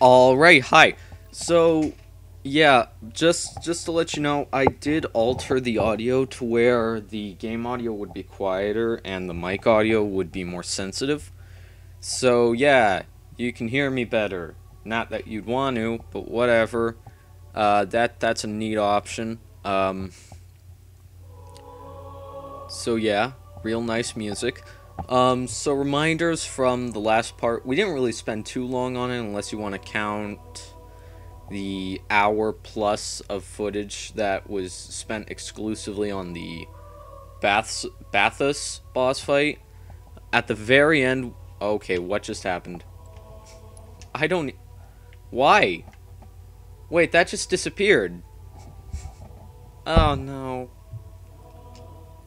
All right, hi. So, yeah, just just to let you know, I did alter the audio to where the game audio would be quieter and the mic audio would be more sensitive. So, yeah, you can hear me better. Not that you'd want to, but whatever. Uh, that that's a neat option. Um, so yeah, real nice music. Um, so reminders from the last part. We didn't really spend too long on it unless you want to count the hour plus of footage that was spent exclusively on the Baths Bathos boss fight. At the very end, okay, what just happened? I don't. Why? Wait, that just disappeared. Oh no.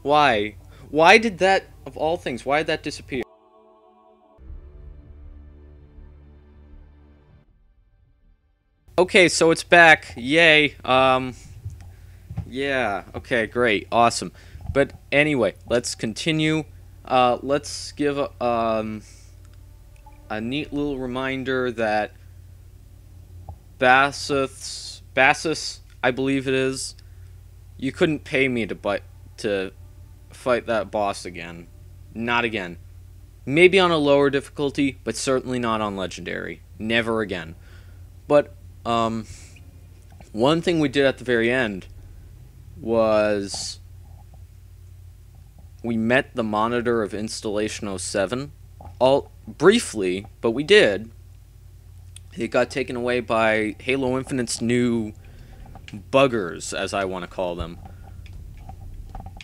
Why? Why did that, of all things, why did that disappear? Okay, so it's back. Yay. Um, yeah. Okay, great. Awesome. But anyway, let's continue. Uh, let's give a, um, a neat little reminder that Bassus, Bassus, I believe it is, you couldn't pay me to but to fight that boss again. Not again. Maybe on a lower difficulty, but certainly not on legendary. Never again. But um one thing we did at the very end was we met the monitor of installation 07 all briefly, but we did. It got taken away by Halo Infinite's new buggers, as I want to call them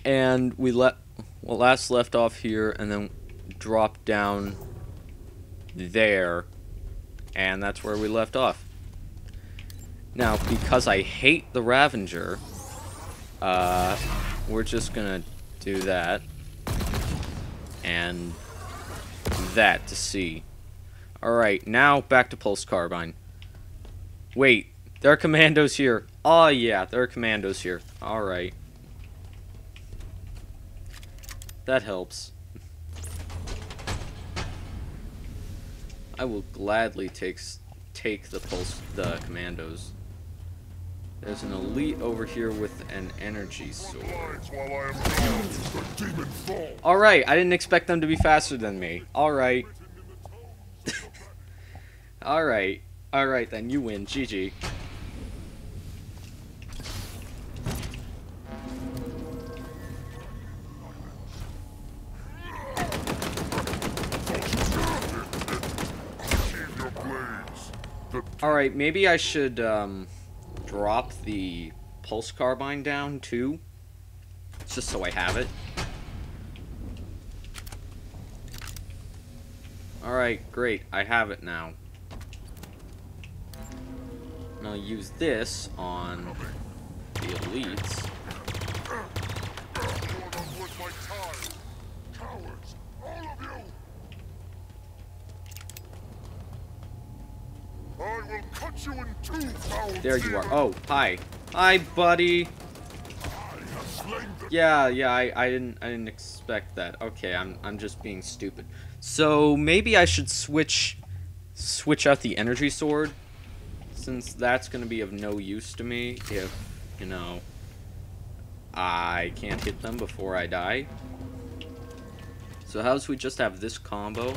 and we let well last left off here and then dropped down there and that's where we left off. Now because I hate the Ravenger, uh, we're just gonna do that and that to see. Alright now back to Pulse Carbine. Wait there are commandos here. Oh yeah there are commandos here. Alright That helps. I will gladly take take the pulse the commandos. There's an elite over here with an energy sword. Alright, I didn't expect them to be faster than me. Alright. Alright. Alright then, you win. GG. Alright, maybe I should um, drop the pulse carbine down too. Just so I have it. Alright, great. I have it now. And I'll use this on the elites. There you are. Oh, hi. Hi, buddy. Yeah, yeah, I, I didn't I didn't expect that. Okay, I'm I'm just being stupid. So maybe I should switch switch out the energy sword since that's going to be of no use to me if, you know, I can't hit them before I die. So how's we just have this combo?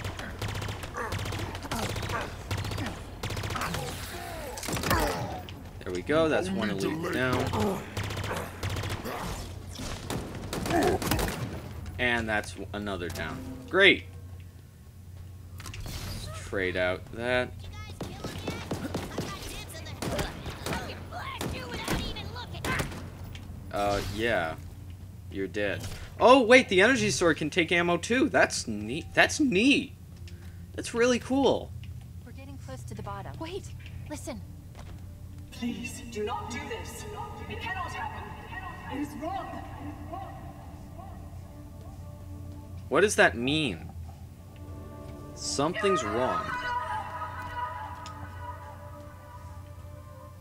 There we go, that's one elite down. And that's another down. Great! Let's trade out that. Uh, yeah. You're dead. Oh, wait, the energy sword can take ammo too. That's neat. That's neat. That's really cool. We're getting close to the bottom. Wait, listen. Please, do not do this. It cannot happen. It is wrong. What does that mean? Something's wrong.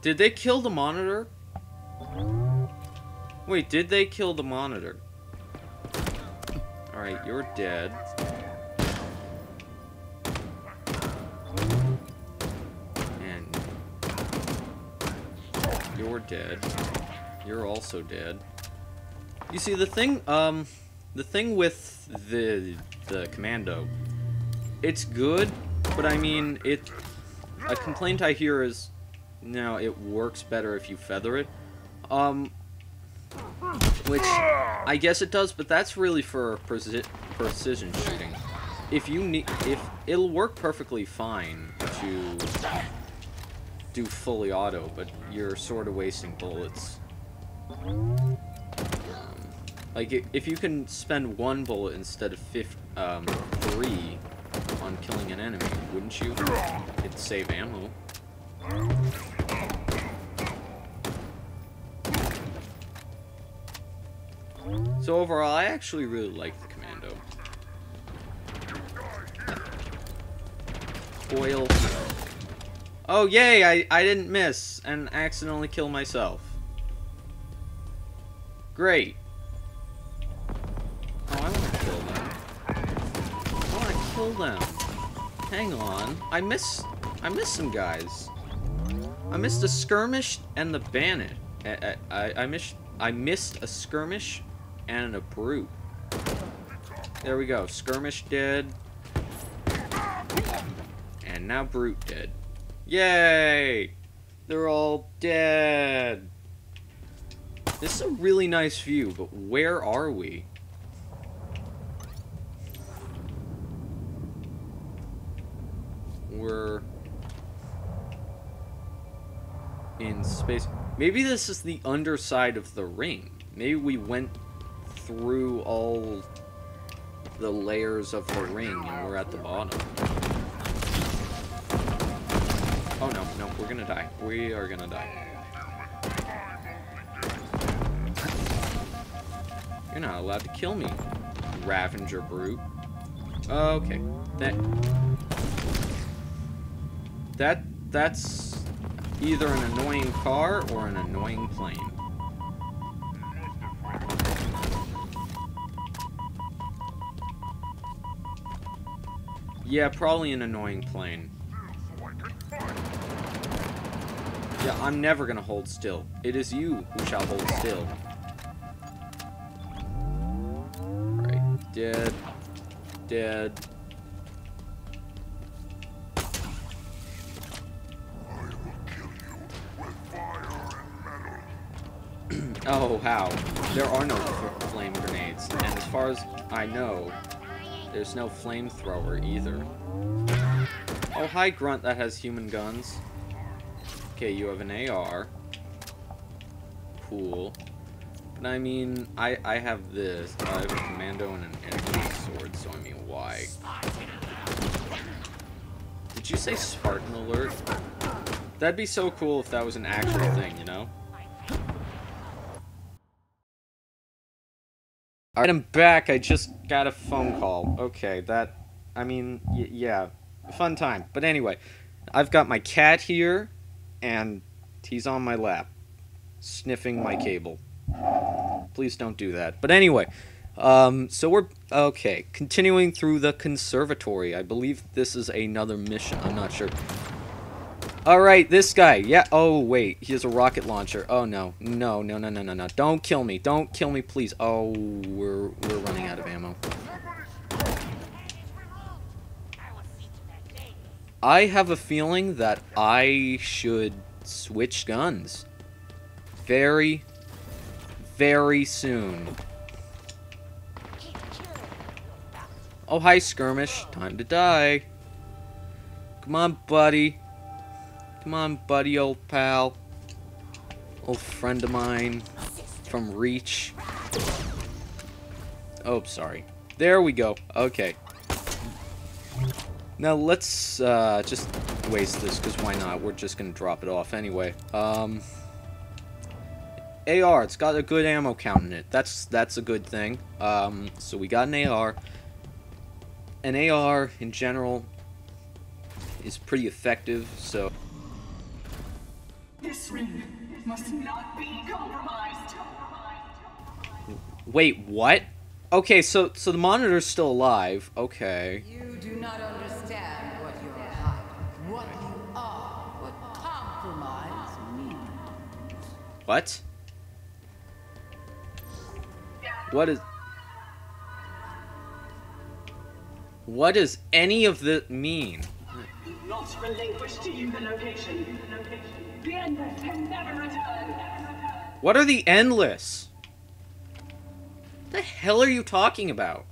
Did they kill the monitor? Wait, did they kill the monitor? Alright, you're dead. You're dead. You're also dead. You see, the thing, um, the thing with the the commando, it's good, but I mean, it. A complaint I hear is, now it works better if you feather it. Um, which I guess it does, but that's really for preci precision shooting. If you need, if it'll work perfectly fine to do fully auto, but you're sort of wasting bullets. Um, like if you can spend one bullet instead of fifth, um, three on killing an enemy, wouldn't you? It'd save ammo. So overall, I actually really like the Commando. Oil. Oh, yay! I, I didn't miss and accidentally kill myself. Great. Oh, I want to kill them. I want to kill them. Hang on. I miss I missed some guys. I missed a skirmish and the bandit. I, I, I missed I missed a skirmish and a brute. There we go. Skirmish dead. And now brute dead. Yay! They're all dead. This is a really nice view, but where are we? We're in space. Maybe this is the underside of the ring. Maybe we went through all the layers of the ring and we're at the bottom. Gonna die. We are gonna die. You're not allowed to kill me, Ravenger Brute. Okay. That... That... That's either an annoying car or an annoying plane. Yeah, probably an annoying plane. Yeah, I'm never gonna hold still. It is you who shall hold still. Right, dead. Dead. oh, how? There are no flame grenades, and as far as I know, there's no flamethrower either. Oh, hi, Grunt that has human guns. Okay, you have an AR. Cool. But I mean, I, I have this. I have a commando and an energy sword, so I mean, why? Did you say Spartan alert? That'd be so cool if that was an actual thing, you know? Alright, I'm back. I just got a phone call. Okay, that... I mean, yeah. Fun time. But anyway, I've got my cat here, and he's on my lap, sniffing my cable. Please don't do that. But anyway, um, so we're... Okay, continuing through the conservatory. I believe this is another mission. I'm not sure. Alright, this guy. Yeah. Oh, wait. He has a rocket launcher. Oh, no. No, no, no, no, no, no. Don't kill me. Don't kill me, please. Oh, we're, we're running out of ammo. I have a feeling that I should switch guns. Very, very soon. Oh, hi, Skirmish. Time to die. Come on, buddy. Come on, buddy, old pal. Old friend of mine from Reach. Oh, sorry. There we go. Okay. Now let's uh, just waste this, because why not? We're just going to drop it off anyway. Um, AR, it's got a good ammo count in it. That's that's a good thing. Um, so we got an AR. An AR, in general, is pretty effective, so... This ring must not be compromised. Wait, what? Okay, so so the monitor's still alive. Okay. You do not understand what you are hiding, what you are, what compromise means. What? What is... What does any of this mean? Not relinquish to you the location. The Endless can never return. What are the Endless? What the hell are you talking about?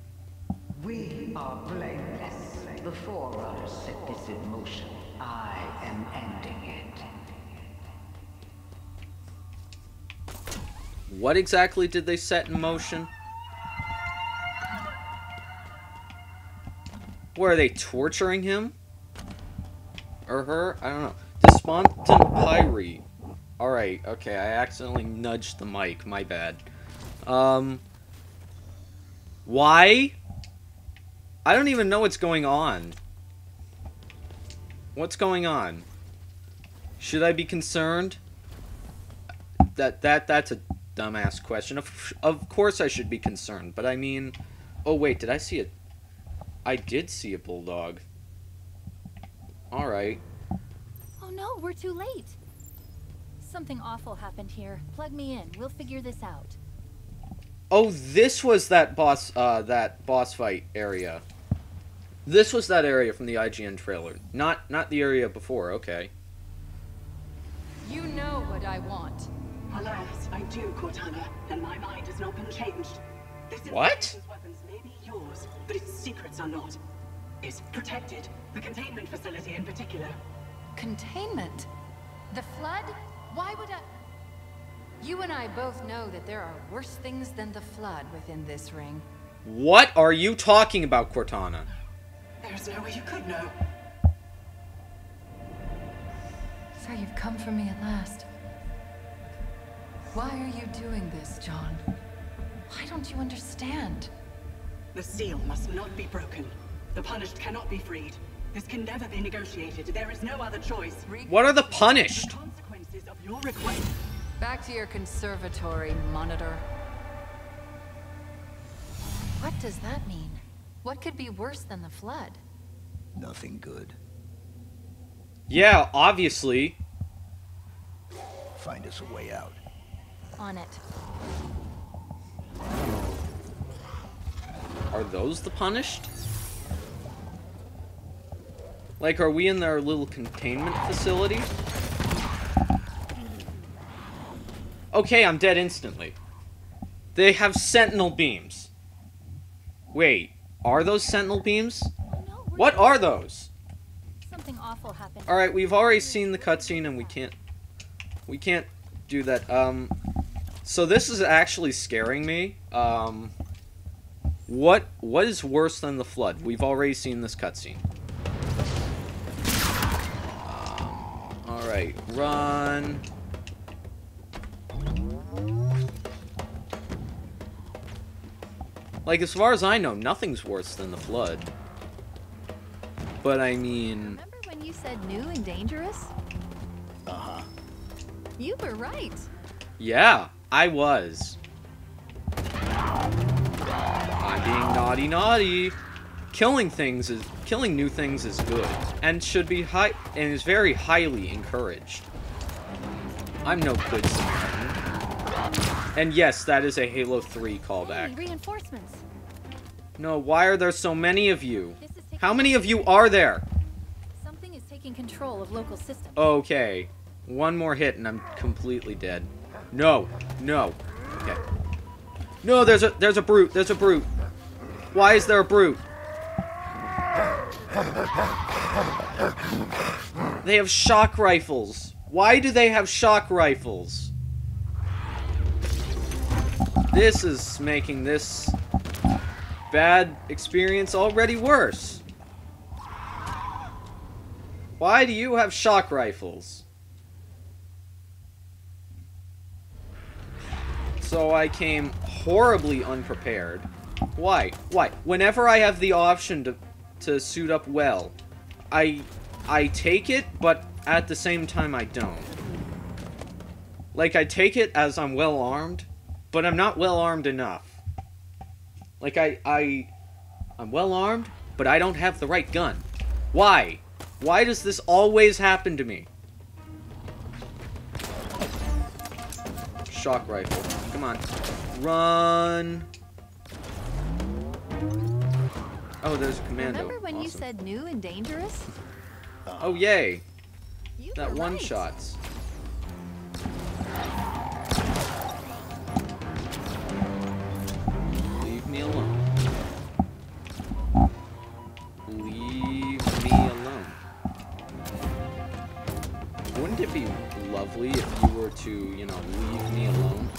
We are blameless. The Forerunners set this in motion. I am ending it. What exactly did they set in motion? Were they torturing him? Or her? I don't know. Despondent Pyre. Alright, okay, I accidentally nudged the mic, my bad. Um... Why? I don't even know what's going on. What's going on? Should I be concerned? That that that's a dumbass question. Of of course I should be concerned, but I mean, oh wait, did I see it? I did see a bulldog. All right. Oh no, we're too late. Something awful happened here. Plug me in. We'll figure this out. Oh, this was that boss uh that boss fight area. This was that area from the IGN trailer. Not not the area before. Okay. You know what I want. Alas, I do, Cortana, and my mind has not been changed. This What? Invasion's weapons may be yours, but its secrets are not. It's protected. The containment facility in particular. Containment? The Flood? Why would I... You and I both know that there are worse things than the Flood within this ring. What are you talking about, Cortana? There's no way you could know. So you've come for me at last. Why are you doing this, John? Why don't you understand? The seal must not be broken. The punished cannot be freed. This can never be negotiated. There is no other choice. What are the punished? The punished? consequences of your request. Back to your conservatory, Monitor. What does that mean? What could be worse than the Flood? Nothing good. Yeah, obviously. Find us a way out. On it. Are those the punished? Like, are we in their little containment facility? Okay, I'm dead instantly. They have sentinel beams. Wait, are those sentinel beams? No, What are those? Something awful happened. Alright, we've already seen the cutscene and we can't... We can't do that. Um, so this is actually scaring me. Um, what What is worse than the Flood? We've already seen this cutscene. Um, Alright, run. Like, as far as I know, nothing's worse than the Flood. But I mean... Remember when you said new and dangerous? Uh huh. You were right. Yeah, I was. Ah, I'm being naughty naughty. Killing things is killing new things is good and should be high and is very highly encouraged. I'm no good Samaritan. And yes, that is a Halo 3 Hey, callback. reinforcements. No, why are there so many of you? This is taking How many of you are there? Something is taking control of local systems. Okay. One more hit and I'm completely dead. No. No. Okay. No, there's a there's a brute. There's a brute. Why is there a brute? They have shock rifles. Why do they have shock rifles? This is making this bad experience already worse. Why do you have shock rifles? So I came horribly unprepared. Why? Why? Whenever I have the option to to suit up well, I I take it, but at the same time I don't. Like I take it as I'm well armed, but I'm not well armed enough. Like I I I'm well armed, but I don't have the right gun. Why? Why does this always happen to me? shock rifle. Come on. Run! Oh, there's a commando. Remember when you said new and dangerous? Oh, yay! You That one right. shots. Leave me alone. Leave me alone. Wouldn't it be lovely if you were to, you know, leave me alone?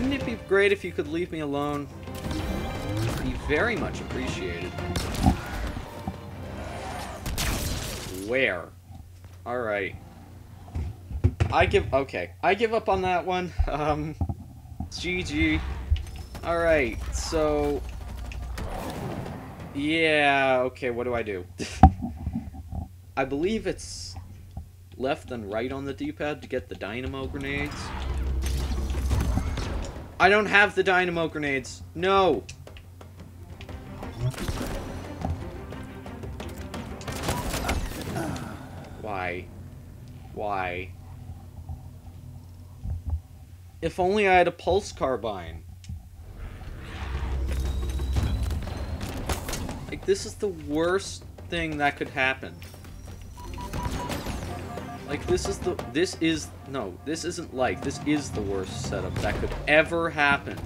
Wouldn't it be great if you could leave me alone? Be very much appreciated. Where? Alright. I give okay. I give up on that one. Um GG. Alright, so Yeah, okay, what do I do? I believe it's left and right on the D-pad to get the dynamo grenades. I don't have the dynamo grenades. No. Why? Why? If only I had a pulse carbine. Like, this is the worst thing that could happen. Like, this is the- this is- no, this isn't like, this is the worst setup that could ever happen.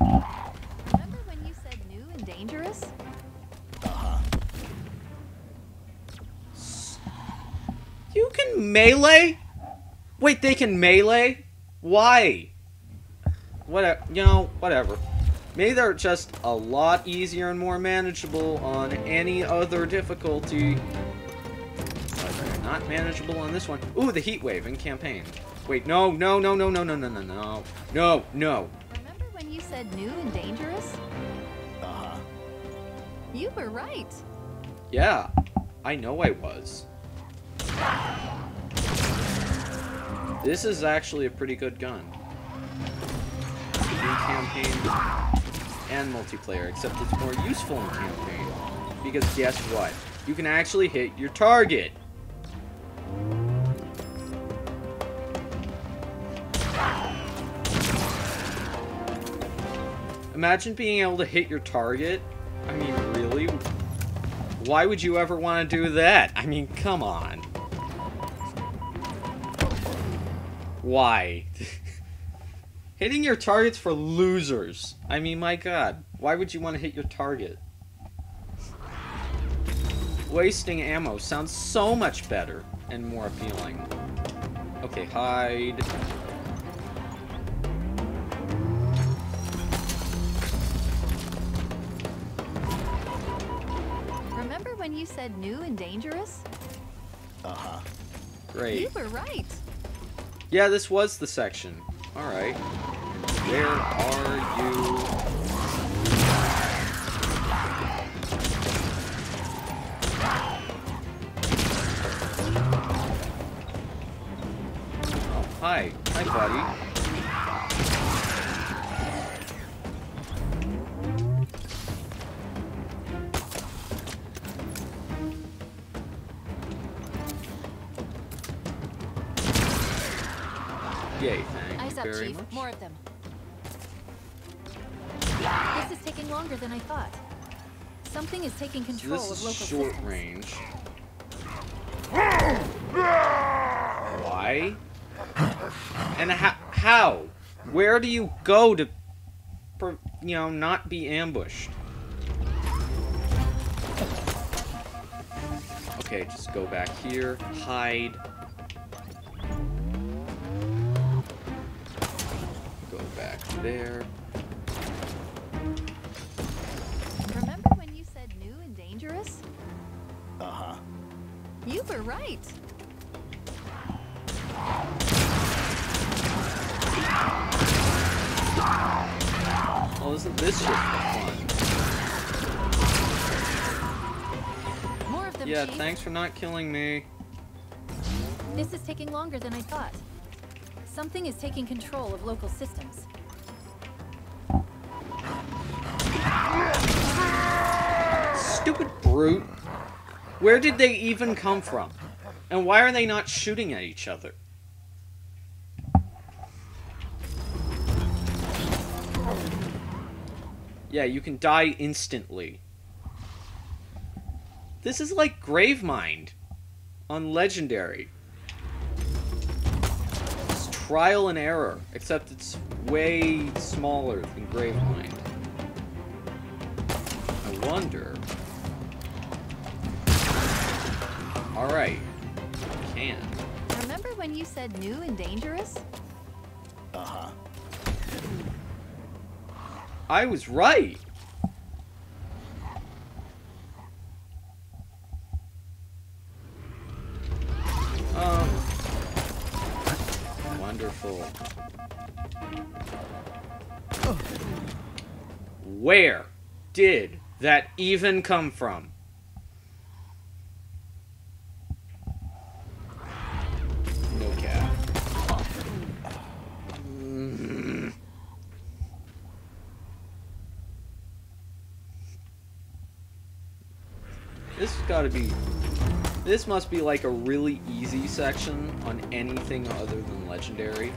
Remember when you said new and dangerous? You can melee? Wait, they can melee? Why? Whatever, you know, whatever. Maybe they're just a lot easier and more manageable on any other difficulty. Not manageable on this one. Ooh, the heat wave in campaign. Wait, no, no, no, no, no, no, no, no, no. No, no. Remember when you said new and dangerous? Uh-huh. You were right. Yeah, I know I was. This is actually a pretty good gun. In campaign and multiplayer, except it's more useful in campaign. Because guess what? You can actually hit your target. Imagine being able to hit your target. I mean, really? Why would you ever want to do that? I mean, come on. Why? Hitting your target's for losers. I mean, my god. Why would you want to hit your target? Wasting ammo sounds so much better and more appealing. Okay, hide. Said new and dangerous? Uh-huh. Great. You were right. Yeah, this was the section. Alright. Where are you? Oh, hi. Hi, buddy. Yay, thank Eyes you up, very Chief. much. More of them. This is taking longer than I thought. Something is taking So control this of is local short systems. range. Why? And how? How? Where do you go to, you know, not be ambushed? Okay, just go back here, hide. There. Remember when you said new and dangerous? Uh-huh. You were right. Oh, isn't this just fun? More of them, Yeah, Chief. thanks for not killing me. This is taking longer than I thought. Something is taking control of local systems. Stupid brute. Where did they even come from? And why are they not shooting at each other? Yeah, you can die instantly. This is like Gravemind on Legendary. It's trial and error, except it's way smaller than Gravemind. I wonder. Alright. Can. Remember when you said new and dangerous? Uh-huh. I was right. Um. Wonderful. Where did that even come from? This has got to be. This must be like a really easy section on anything other than legendary.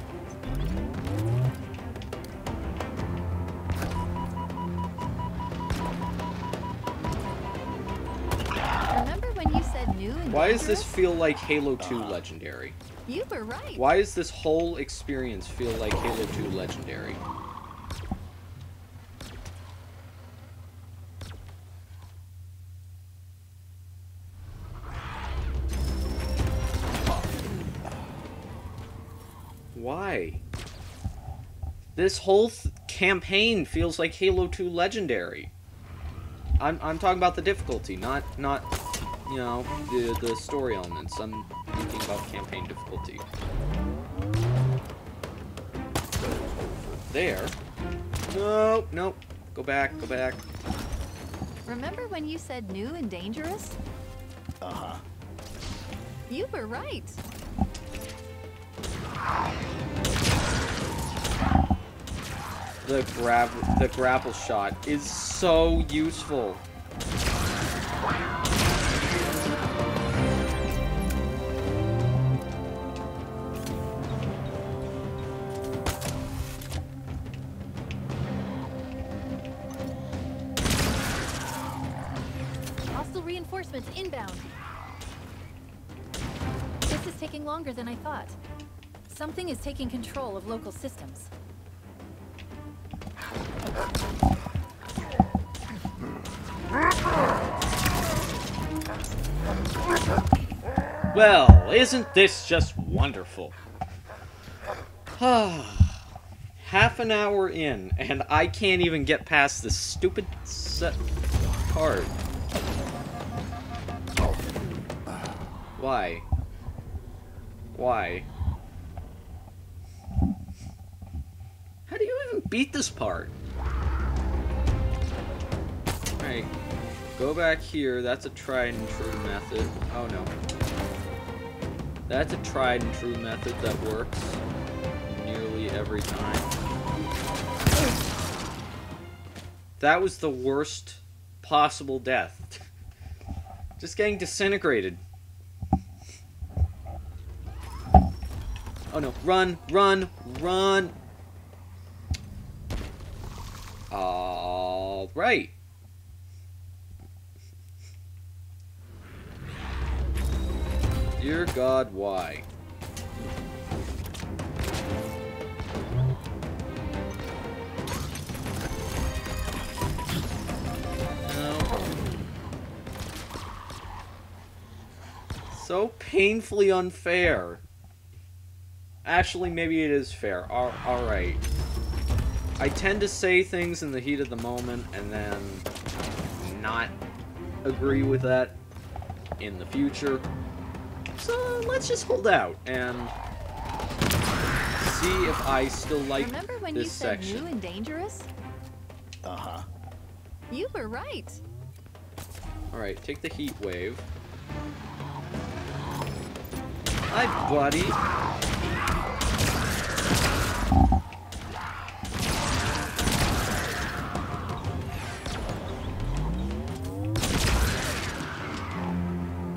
Remember when you said new and Why does this feel like Halo 2 legendary? You were right. Why does this whole experience feel like Halo 2 legendary? This whole th- campaign feels like Halo 2 legendary. I'm I'm talking about the difficulty, not not you know the the story elements. I'm thinking about campaign difficulty. There. Nope, nope. Go back, go back. Remember when you said new and dangerous? Uh-huh. You were right. The grab the grapple shot is so useful. Hostile reinforcements inbound. This is taking longer than I thought. Something is taking control of local systems. Well, isn't this just wonderful? Ah, half an hour in, and I can't even get past this stupid set card. Why? Why? How do you even beat this part? Alright, go back here. That's a tried and true method. Oh no. That's a tried and true method that works nearly every time. That was the worst possible death. Just getting disintegrated. Oh no, run, run, run! Alright. Dear God, why? So painfully unfair. Actually, maybe it is fair. Alright. I tend to say things in the heat of the moment and then not agree with that in the future. So let's just hold out and see if I still like Remember when this you said section. new and dangerous? Uh-huh. You were right. Alright, take the heat wave. Hi, buddy.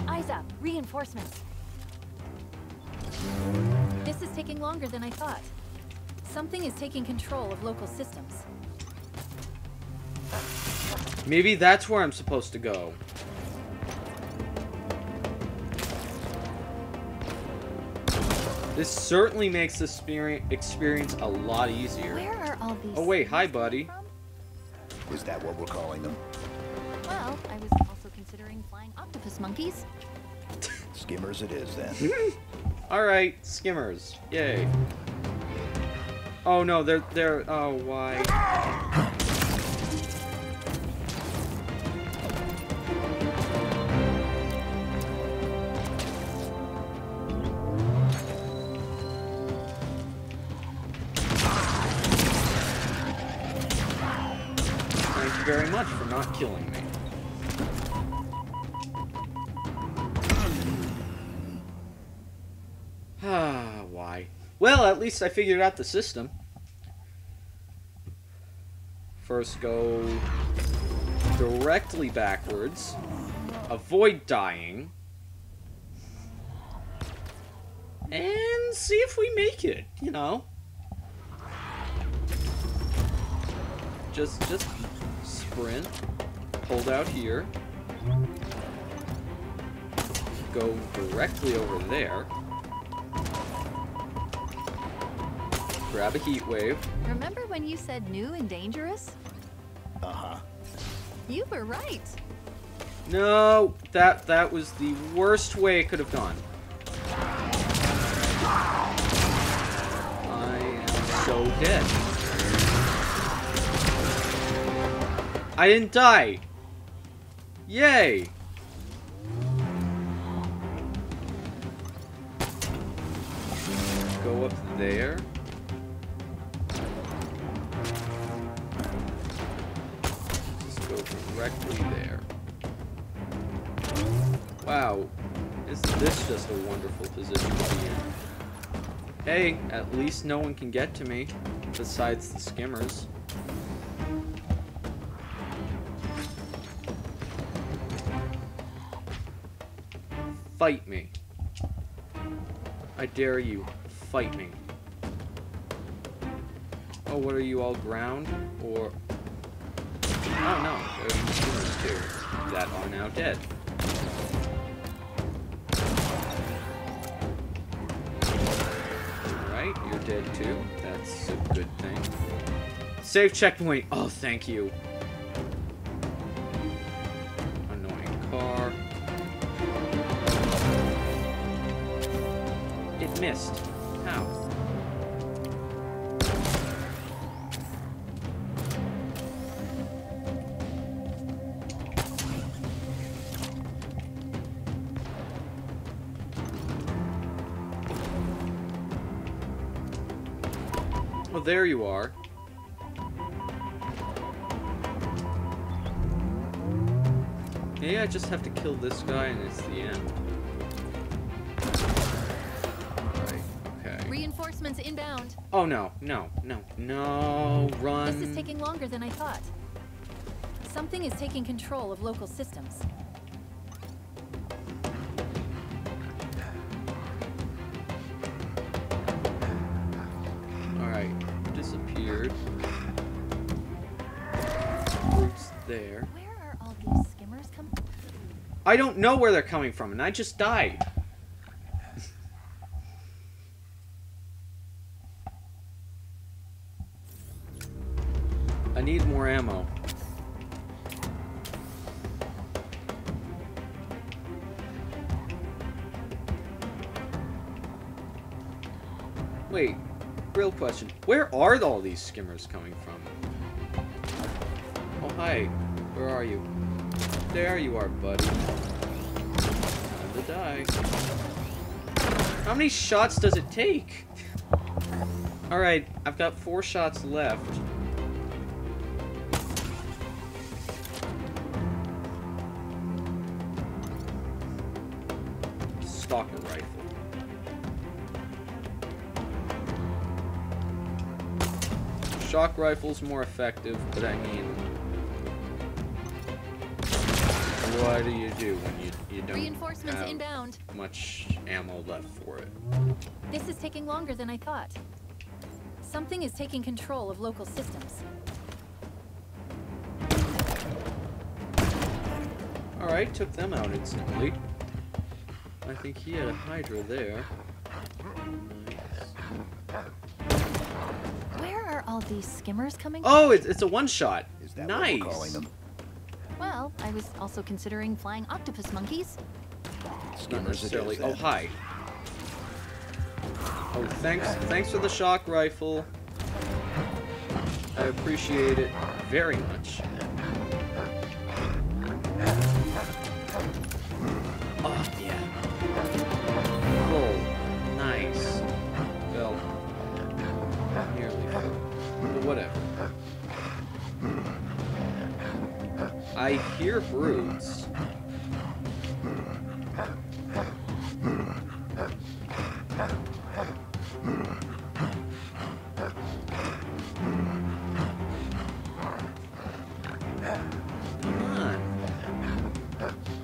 Eyes up. Reinforcements. Taking longer than I thought. Something is taking control of local systems. Maybe that's where I'm supposed to go. This certainly makes the experience experience a lot easier. Where are all these? Oh wait, hi buddy. coming Is that what we're calling them? Well, I was also considering flying octopus monkeys. Skimmers it is then. Alright, skimmers. Yay. Oh no, they're they're oh why? Least I figured out the system. First go directly backwards. Avoid dying. And see if we make it, you know. Just just sprint. Hold out here. Go directly over there. Grab a heat wave. Remember when you said new and dangerous? Uh-huh. You were right. No, that that was the worst way it could have gone. I am so dead. I didn't die. Yay. Go up there. Directly there. Wow. Is this just a wonderful position to be in? Hey, at least no one can get to me, besides the skimmers. Fight me. I dare you. Fight me. Oh, what are you all ground? Or... Oh no, That are now dead. Right, you're dead too. That's a good thing. Save checkpoint. Oh, thank you. Annoying car. It missed. Maybe I just have to kill this guy and it's the end. Alright, okay. Reinforcements inbound. Oh no, no, no, no, run. This is taking longer than I thought. Something is taking control of local systems. I don't know where they're coming from, and I just died. I need more ammo. Wait, real question. Where are all these skimmers coming from? Oh, hi. Where are you? There you are, buddy. Time to die. How many shots does it take? Alright, I've got four shots left. Stalker rifle. Shock rifle's more effective, but I mean... what do you do when you, you don't Reinforcements have inbound. much ammo left for it? This is taking longer than I thought. Something is taking control of local systems. Alright, took them out instantly. I think he had a Hydra there. Nice. Where are all these skimmers coming Oh, it's, it's a one-shot. Is that nice. what we're calling them? From? Well, I was also considering flying octopus monkeys. Not Skimmers it necessarily. Oh, hi. Oh, thanks, thanks for the shock rifle. I appreciate it very much. I hear.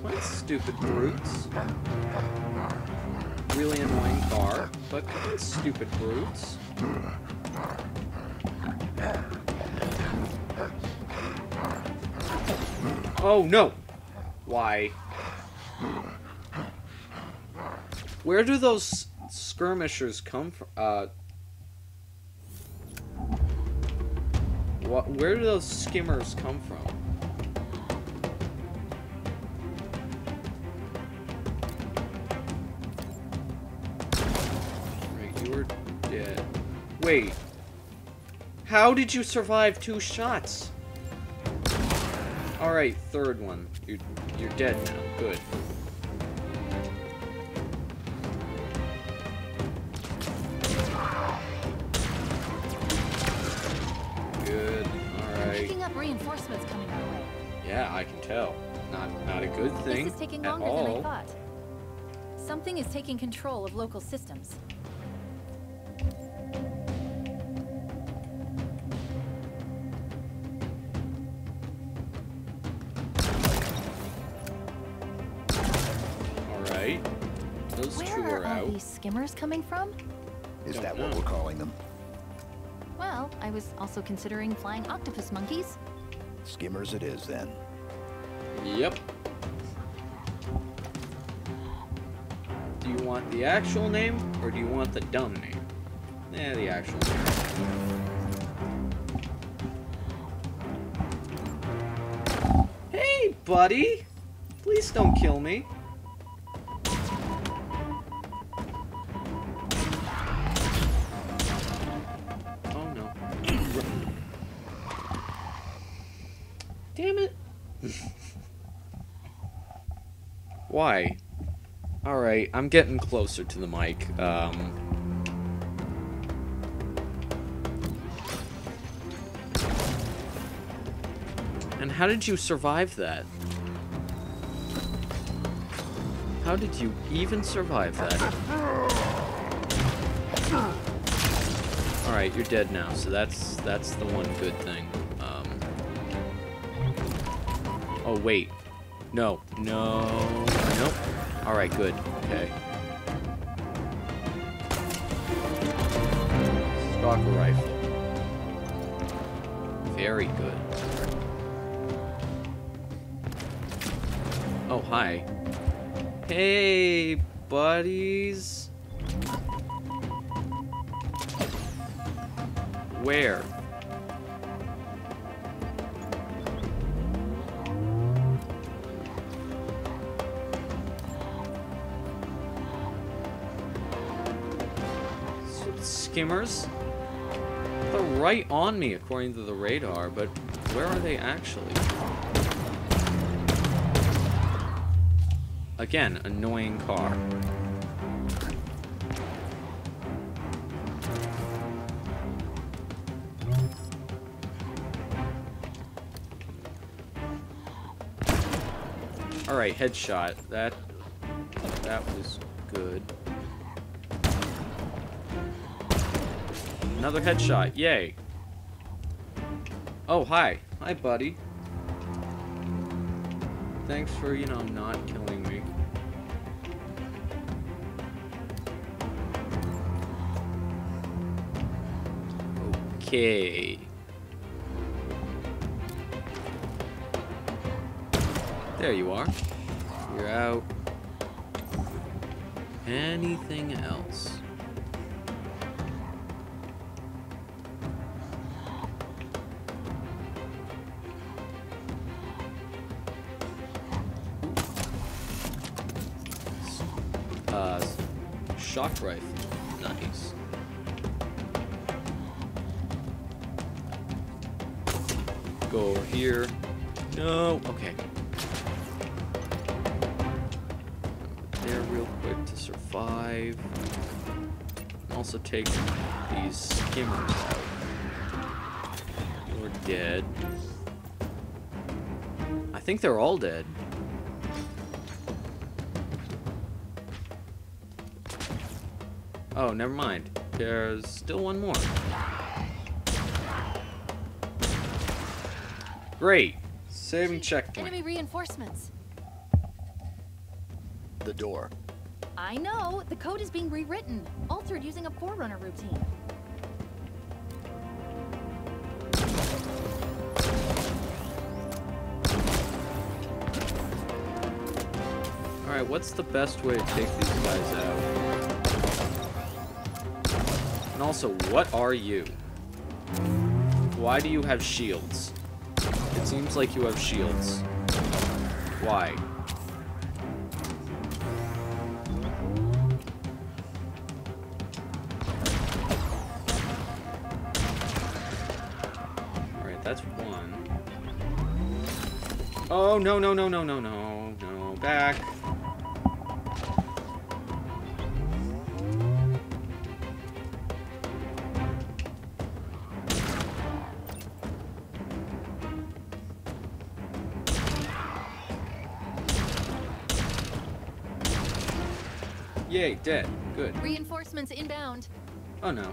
What stupid brutes? Really annoying car, but stupid Oh no! Why? Where do those skirmishers come from? Uh, what? Where do those skimmers come from? Right, you were dead. Wait. How did you survive two shots? Alright, third one. You're, you're dead now. Good. Good. Alright. Picking up reinforcements coming our way. Yeah, I can tell. Not not a good thing This is taking longer than I thought. Something is taking control of local systems. These skimmers coming from? Is Don't that what we're calling them? Well, I was also considering flying octopus monkeys. Skimmers it is then. Yep. Do you want the actual name or do you want the dumb name? Eh, the actual name. Hey, buddy! Please don't kill me. I'm getting closer to the mic. Um, and how did you survive that? How did you even survive that? Alright, you're dead now, so that's that's the one good thing. Um, oh, wait. No. No. Nope. Alright, good. Okay. Stalker rifle. Very good. Oh, hi. Hey, buddies. Where? Skimmers? They're right on me according to the radar, but where are they actually? Again, annoying car. Alright, headshot. That that was good. Another headshot, yay. Oh, hi. Hi, buddy. Thanks for, you know, not killing me. Okay. There you are. You're out. Anything else? Rifle. Nice. Go over here. No. Okay. There real quick to survive. Also take these skimmers out. You're dead. I think they're all dead. Oh, never mind. There's still one more. Great. Saving checkpoint. Enemy reinforcements. The door. I know. The code is being rewritten, altered using a Forerunner routine. Alright, what's the best way to take these guys out? Also, what are you? Why do you have shields? It seems like you have shields. Why? Alright, that's one. Oh, no, no, no, no, no, no, no. Back. Oh no.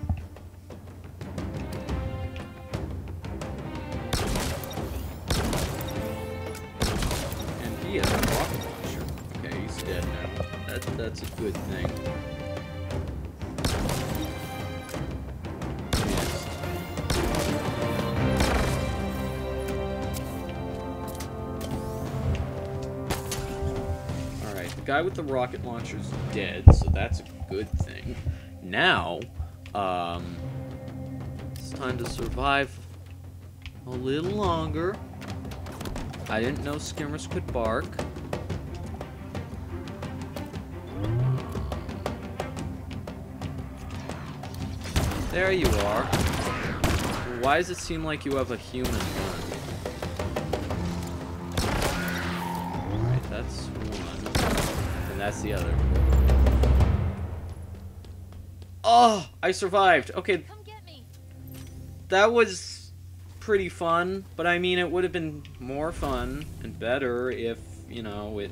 And he has a rocket launcher. Okay, he's dead now. That, that's a good thing. Guy with the rocket launcher is dead, so that's a good thing. Now, survive a little longer. I didn't know skimmers could bark. There you are. Why does it seem like you have a human gun? Alright, that's one. And that's the other. Oh, I survived. Okay. That was pretty fun, but I mean, it would have been more fun and better if, you know, it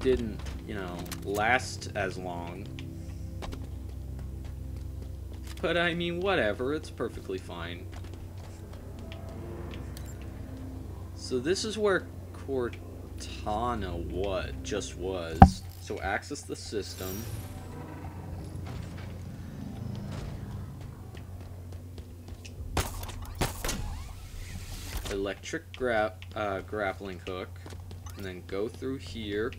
didn't, you know, last as long. But I mean, whatever, it's perfectly fine. So this is where Cortana what just was. So access the system. Electric gra uh, grappling hook, and then go through here.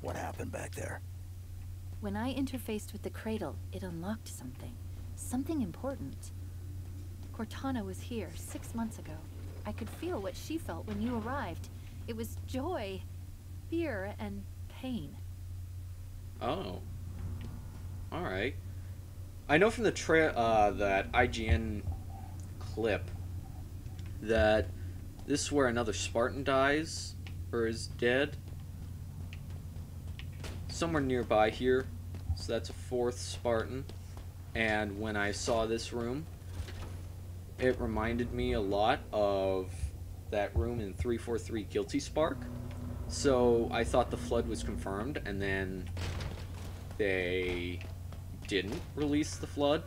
What happened back there? When I interfaced with the cradle, it unlocked something. Something important. Cortana was here six months ago. I could feel what she felt when you arrived. It was joy, fear, and pain. Oh. Alright. I know from the tra- uh, that IGN clip that this is where another Spartan dies or is dead. Somewhere nearby here. So that's a fourth Spartan. And when I saw this room, it reminded me a lot of that room in 343 Guilty Spark. So I thought the flood was confirmed, and then they didn't release the flood.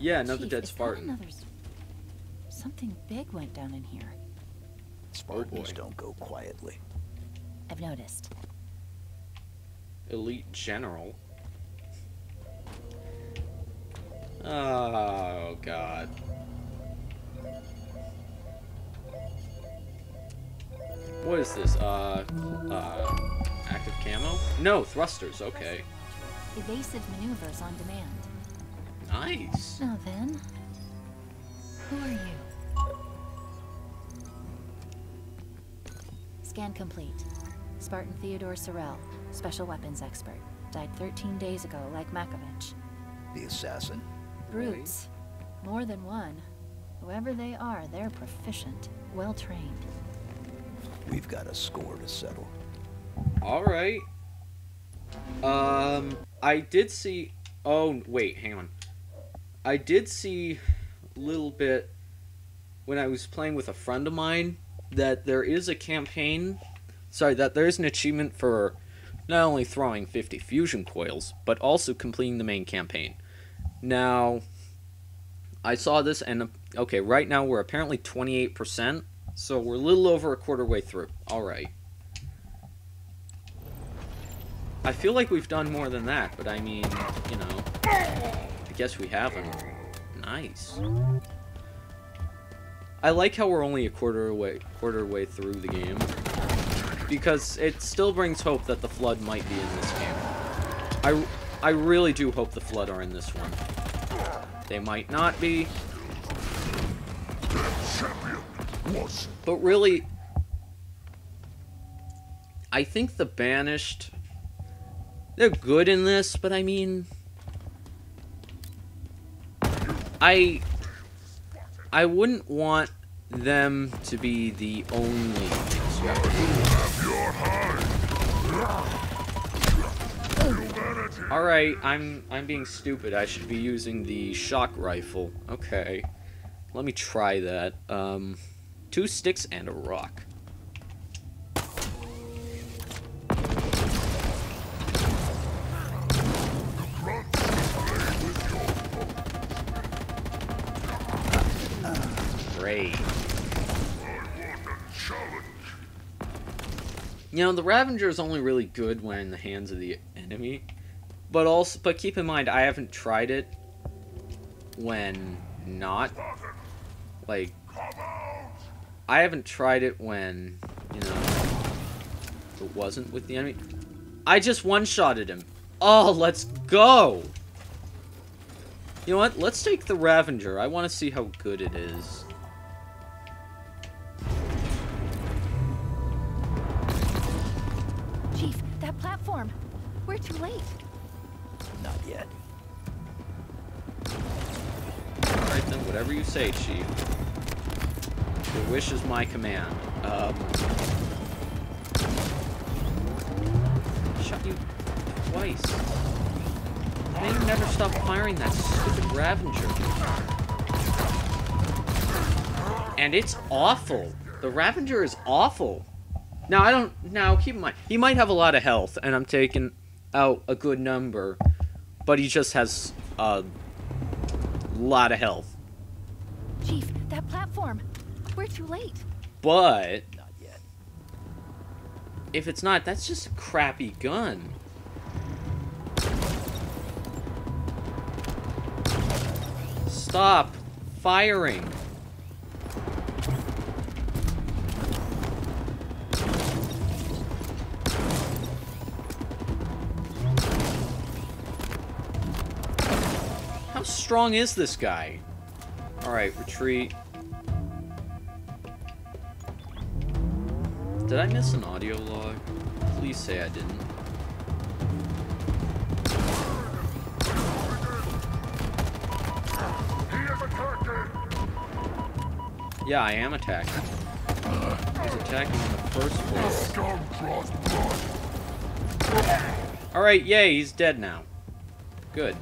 Yeah, another Chief, dead Spartan. another Something big went down in here. Spartans boy. don't go quietly. I've noticed. Elite General. Oh, God. What is this? Uh, uh, active camo? No, thrusters, okay. Evasive maneuvers on demand. Nice. Now then, who are you? Scan complete. Spartan Theodore Sorel, special weapons expert. Died 13 days ago, like Makovich. The assassin. Brutes. More than one. Whoever they are, they're proficient, well trained. We've got a score to settle. Alright. Um, I did see... Oh, wait, hang on. I did see a little bit when I was playing with a friend of mine that there is a campaign... Sorry, that there is an achievement for not only throwing 50 fusion coils, but also completing the main campaign. Now, I saw this and... Okay, right now we're apparently 28%, so we're a little over a quarter way through. Alright. I feel like we've done more than that, but I mean, you know, I guess we haven't. Nice. I like how we're only a quarter way quarter way through the game because it still brings hope that the flood might be in this game. I I really do hope the flood are in this one. They might not be. But really I think the banished they're good in this, but I mean I I wouldn't want them to be the only Alright, I'm I'm being stupid. I should be using the shock rifle. Okay. Let me try that. Um two sticks and a rock. You know, the Ravager is only really good when in the hands of the enemy. But also, but keep in mind, I haven't tried it when not. Like, I haven't tried it when, you know, it wasn't with the enemy. I just one-shotted him. Oh, let's go! You know what? Let's take the Ravenger. I want to see how good it is. We're too late. Not yet. Alright then, whatever you say, Chief. Your wish is my command. Um... Shot you twice. They never stop firing that stupid Ravenger. And it's awful. The Ravenger is awful. Now, I don't... Now, keep in mind, he might have a lot of health, and I'm taking out a good number, but he just has a lot of health. Chief, that platform! We're too late. But Not yet. if it's not, that's just a crappy gun. Stop firing. Strong is this guy? Alright, retreat. Did I miss an audio log? Please say I didn't. Yeah, I am attacking. He's attacking in the first place. Alright, yay, he's dead now. Good.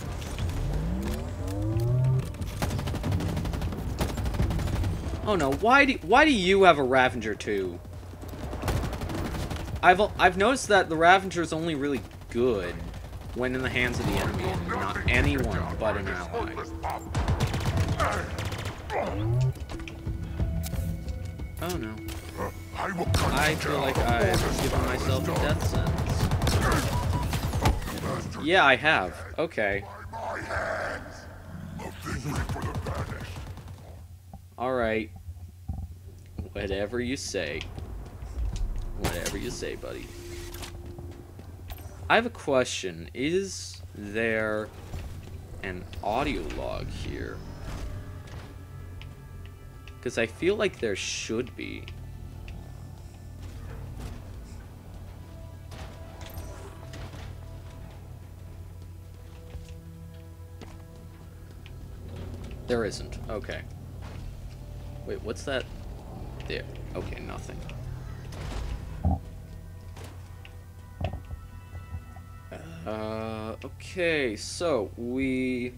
Oh no, why do why do you have a Ravenger too? I've I've noticed that the Ravenger is only really good when in the hands of the enemy and not anyone but an ally. Oh no. I will cut I you feel like I've given myself a death sentence. Yeah, I have. Okay. By my hands. A victory for the banished. Alright. Whatever you say. Whatever you say, buddy. I have a question. Is there an audio log here? Because I feel like there should be. There isn't. Okay. Wait, what's that? There. Okay, nothing. Uh, okay, so we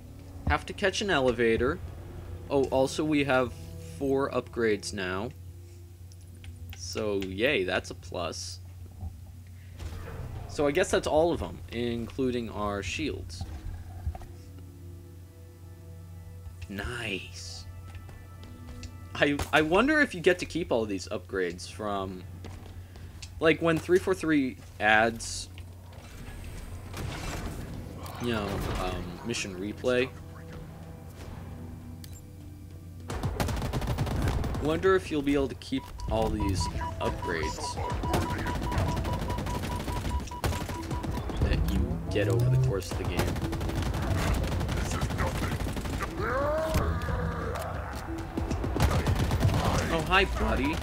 have to catch an elevator. Oh, also we have four upgrades now. So, yay, that's a plus. So I guess that's all of them, including our shields. Nice. I I wonder if you get to keep all these upgrades from like when 343 adds you know, um, mission replay. Wonder if you'll be able to keep all these upgrades that you get over the course of the game. Oh, hi, buddy.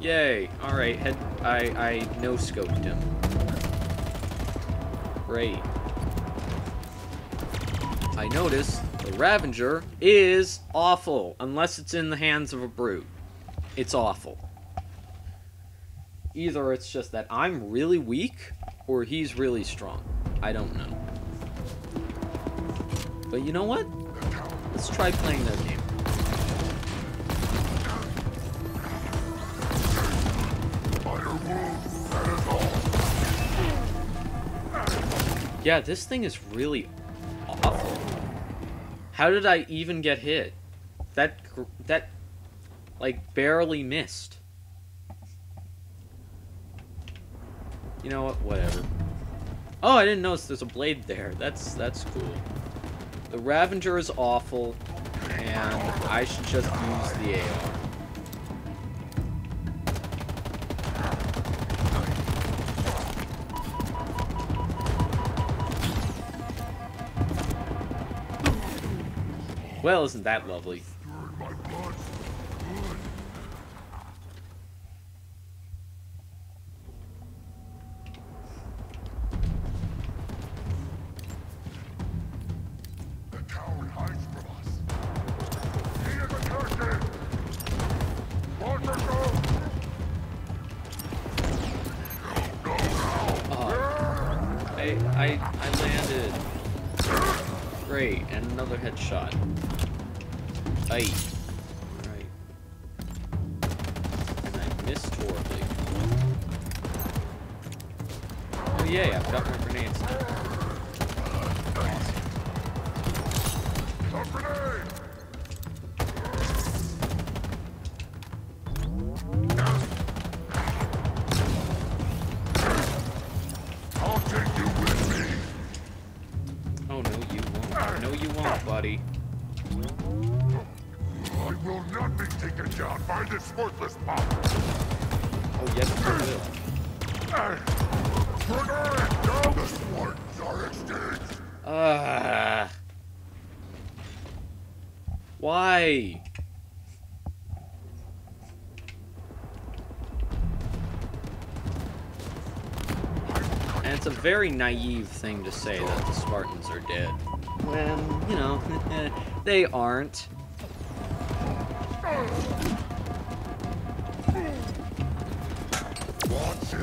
Yay. Alright, head I I no scoped him. Great. I notice the Ravenger is awful unless it's in the hands of a brute. It's awful. Either it's just that I'm really weak or he's really strong. I don't know. But you know what? Let's try playing that game. Yeah, this thing is really awful. How did I even get hit? That that like barely missed. You know what? Whatever. Oh, I didn't notice there's a blade there. That's that's cool. The Ravenger is awful, and I should just use the AR. Well, isn't that lovely? It's a very naive thing to say that the Spartans are dead. When, you know, they aren't. Watch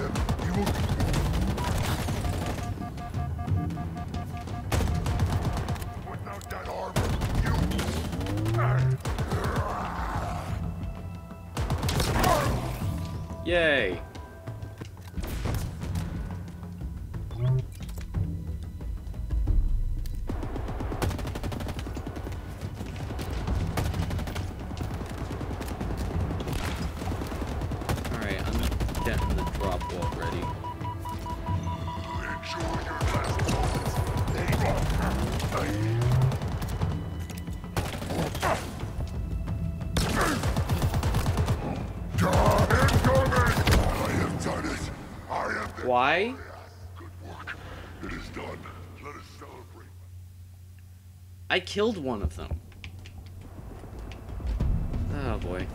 I killed one of them. Oh boy.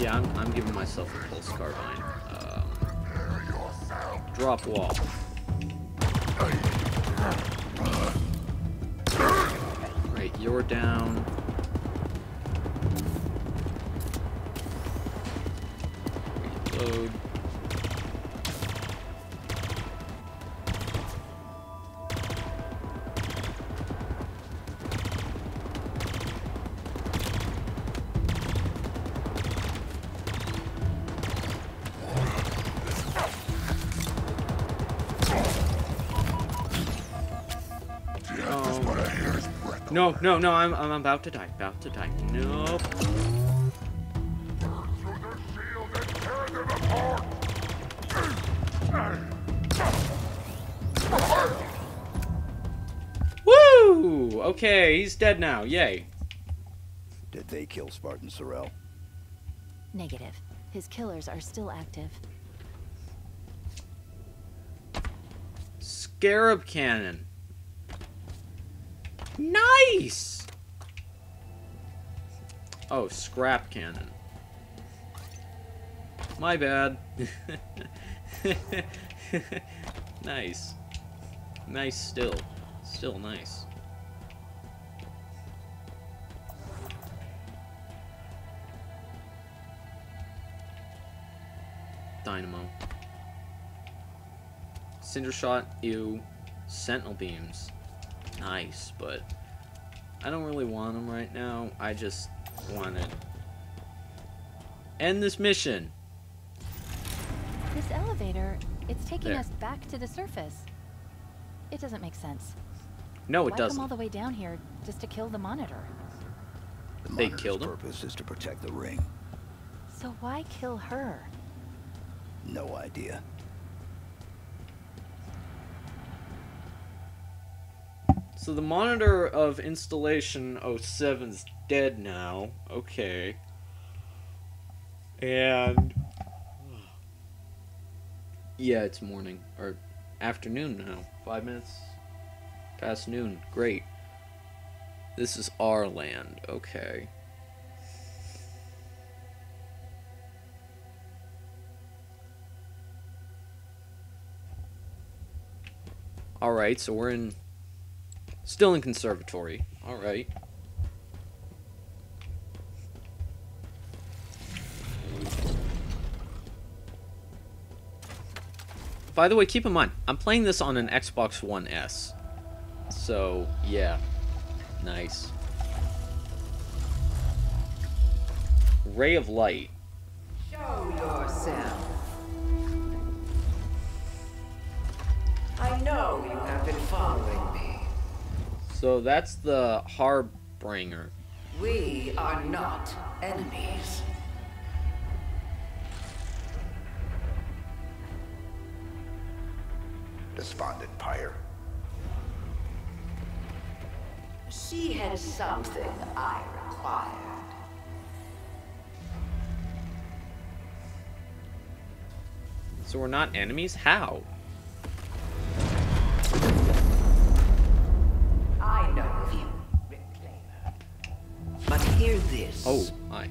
Yeah, I'm, I'm giving myself a pulse carbine. Um, drop wall. No, no, no, I'm, I'm about to die. About to die. Nope. Burn through their shields and tear them apart. Woo! Okay, he's dead now. Yay. Did they kill Spartan Sorel? Negative. His killers are still active. Scarab cannon. Nice! Oh, scrap cannon. My bad. nice. Nice still. Still nice. Dynamo. Cinder shot, ew. Sentinel beams. Nice, but I don't really want them right now. I just want to end this mission. This elevator, it's taking There. us back to the surface. It doesn't make sense. No, it Why come all doesn't. the way down here just to kill the monitor? The They monitor's killed him? purpose is to protect the ring. So why kill her? No idea. So the monitor of installation 07's dead now. Okay. And yeah, it's morning or afternoon now. 5 minutes past noon. Great. This is our land. Okay. All right, so we're in Still in conservatory. Alright. By the way, keep in mind, I'm playing this on an Xbox One S. So, yeah. Nice. Ray of Light. Show yourself. I know you have been following. So that's the Harbinger. We are not enemies. Despondent pyre. She had something I required. So we're not enemies? How? Hear this. Oh, hi.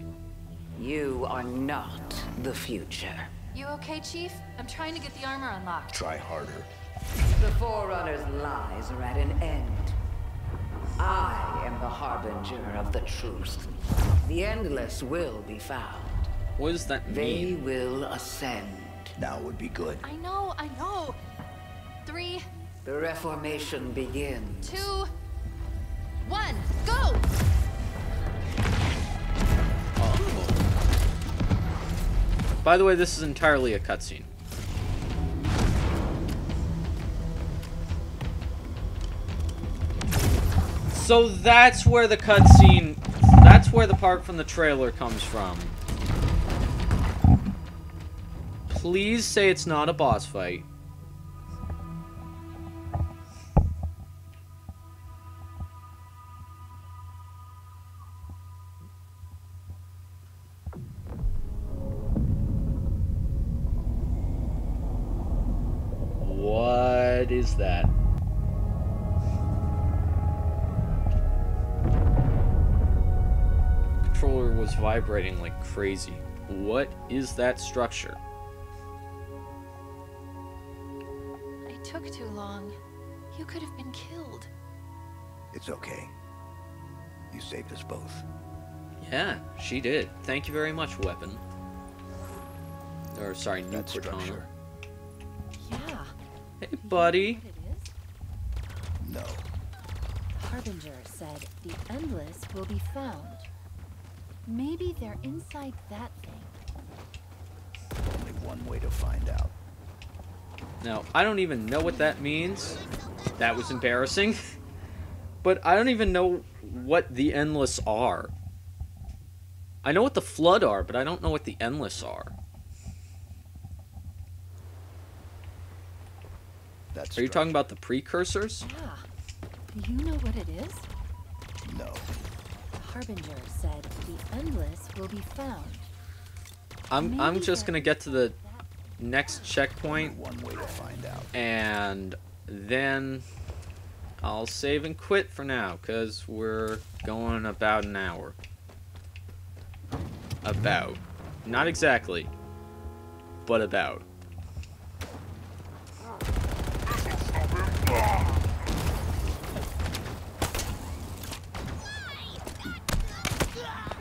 You are not the future. You okay, Chief? I'm trying to get the armor unlocked. Try harder. The Forerunner's lies are at an end. I am the harbinger of the truth. The Endless will be found. What does that They will ascend. Now would be good. I know, I know. Three, The Reformation begins. two, one, go! By the way, this is entirely a cutscene. So that's where the cutscene. That's where the part from the trailer comes from. Please say it's not a boss fight. Vibrating like crazy. What is that structure? It took too long. You could have been killed. It's okay. You saved us both. Yeah, she did. Thank you very much, weapon. Or sorry, new That Cortana. structure. Yeah. Hey, You know buddy. what it is? No. Harbinger said the Endless will be found. Maybe they're inside that thing. Only one way to find out. Now, I don't even know what that means. That was embarrassing. but I don't even know what the Endless are. I know what the Flood are, but I don't know what the Endless are. That Are you talking about the precursors? Yeah. Do you know what it is? No. Harbinger said the Endless will be found. I'm I'm just gonna get to the next checkpoint one way to find out. and then I'll save and quit for now because we're going about an hour. About. Not exactly, but about.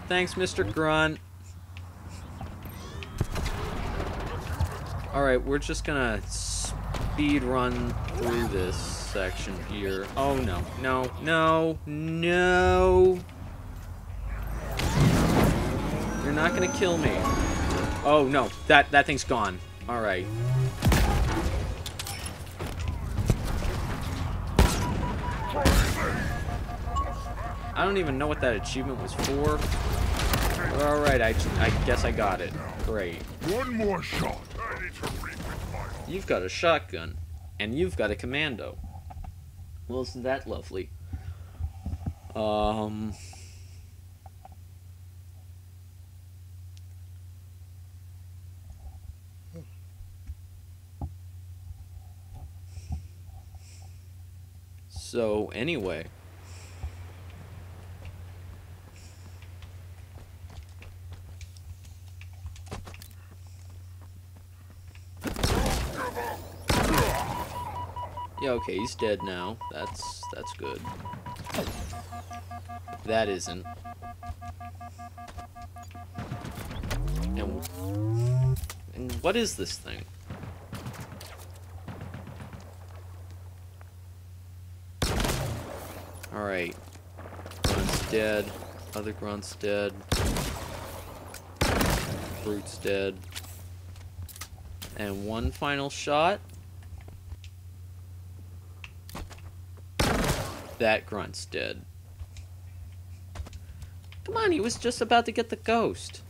Thanks, Mr. Grunt. Alright, we're just gonna speed run through this section here. Oh no, no, no, no! You're not gonna kill me. Oh no, that, that thing's gone. Alright. I don't even know what that achievement was for. Alright, I, I guess I got it. Great. One more shot. I need to my. You've got a shotgun, and you've got a commando. Well, isn't that lovely? Um. So, anyway. Yeah, okay, he's dead now. That's that's good. That isn't. And, and what is this thing? Alright. Grunt's dead. Other Grunt's dead. Brute's dead. And one final shot. That grunt's dead. Come on, he was just about to get the ghost.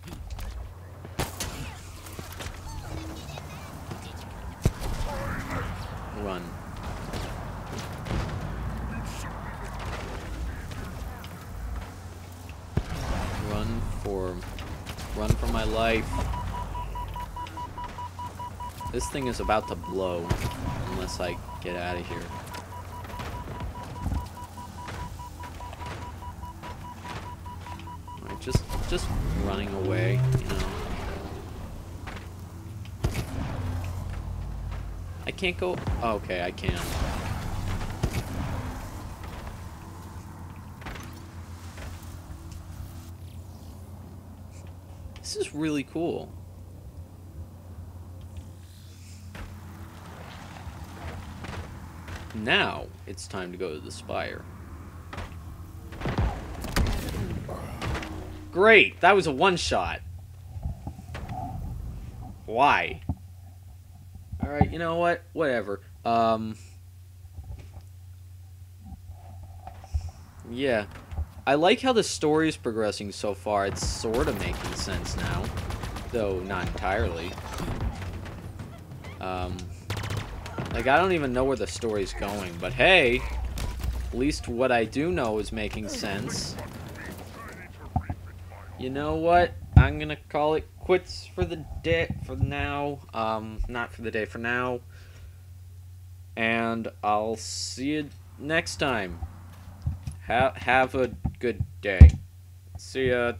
Run. Run for... Run for my life. This thing is about to blow. Unless I get out of here. Alright, just running away, you know. I can't go oh, okay, I can. This is really cool. Now it's time to go to the spire. Great, that was a one shot. Why? Alright, you know what? Whatever. Um. Yeah. I like how the story is progressing so far. It's sort of making sense now, though not entirely. Um, like, I don't even know where the story's going, but hey, at least what I do know is making sense. You know what? I'm gonna call it quits for the day, for now. Um, not for the day, for now. And I'll see you next time. Ha have a good day. See ya.